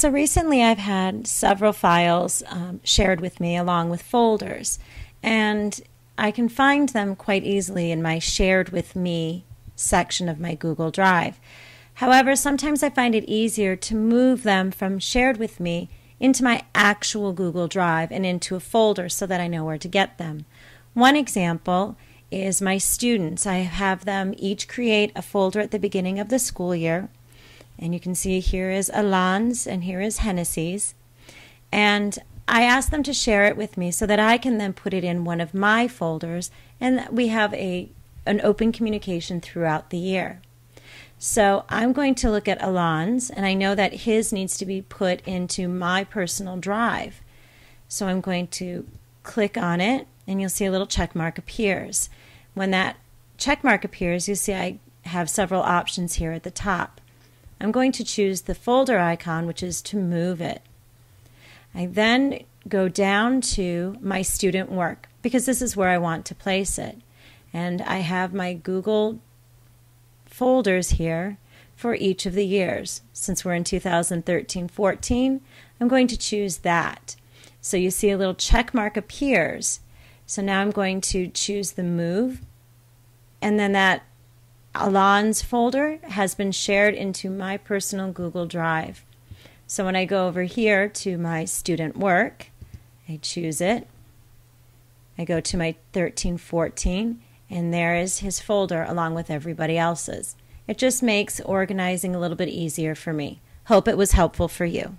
So recently I've had several files um, shared with me along with folders, and I can find them quite easily in my shared with me section of my Google Drive. However, sometimes I find it easier to move them from shared with me into my actual Google Drive and into a folder so that I know where to get them. One example is my students. I have them each create a folder at the beginning of the school year and you can see here is Alain's and here is Hennessy's. And I asked them to share it with me so that I can then put it in one of my folders and we have a an open communication throughout the year. So I'm going to look at Alain's and I know that his needs to be put into my personal drive. So I'm going to click on it and you'll see a little check mark appears. When that check mark appears, you see I have several options here at the top. I'm going to choose the folder icon, which is to move it. I then go down to my student work because this is where I want to place it. And I have my Google folders here for each of the years. Since we're in 2013-14, I'm going to choose that. So you see a little check mark appears. So now I'm going to choose the move and then that Alain's folder has been shared into my personal Google Drive. So when I go over here to my student work, I choose it. I go to my 1314 and there is his folder along with everybody else's. It just makes organizing a little bit easier for me. Hope it was helpful for you.